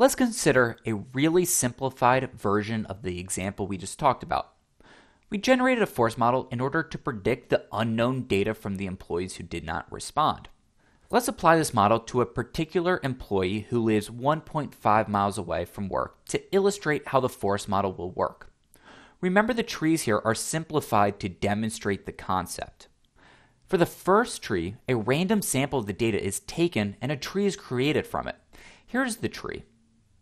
Let's consider a really simplified version of the example we just talked about. We generated a forest model in order to predict the unknown data from the employees who did not respond. Let's apply this model to a particular employee who lives 1.5 miles away from work to illustrate how the forest model will work. Remember the trees here are simplified to demonstrate the concept. For the first tree, a random sample of the data is taken and a tree is created from it. Here's the tree.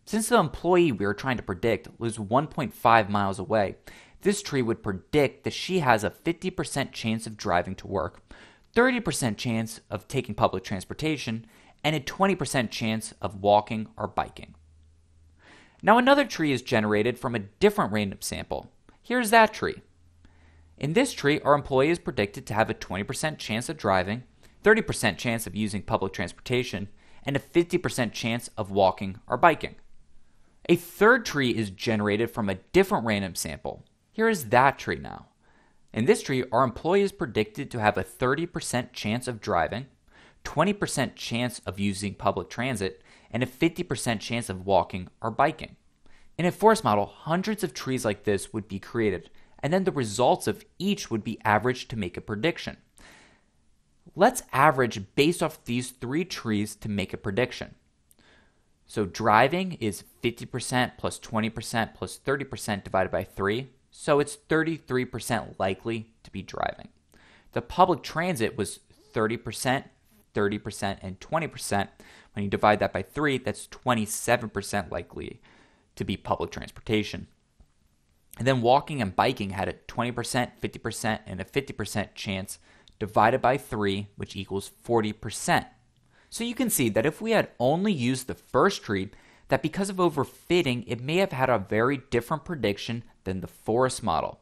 Since the employee we are trying to predict lives 1.5 miles away, this tree would predict that she has a 50% chance of driving to work, 30% chance of taking public transportation, and a 20% chance of walking or biking. Now, another tree is generated from a different random sample. Here's that tree. In this tree, our employee is predicted to have a 20% chance of driving, 30% chance of using public transportation, and a 50% chance of walking or biking. A third tree is generated from a different random sample. Here is that tree now. In this tree, our employee is predicted to have a 30% chance of driving, 20% chance of using public transit, and a 50% chance of walking or biking. In a forest model, hundreds of trees like this would be created, and then the results of each would be averaged to make a prediction. Let's average based off these three trees to make a prediction. So driving is 50% plus 20% plus 30% divided by 3. So it's 33% likely to be driving. The public transit was 30%, 30%, and 20%. When you divide that by 3, that's 27% likely to be public transportation. And then walking and biking had a 20%, 50%, and a 50% chance divided by 3, which equals 40%. So you can see that if we had only used the first tree, that because of overfitting, it may have had a very different prediction than the forest model.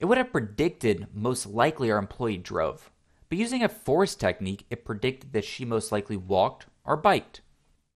It would have predicted most likely our employee drove. But using a forest technique, it predicted that she most likely walked or biked.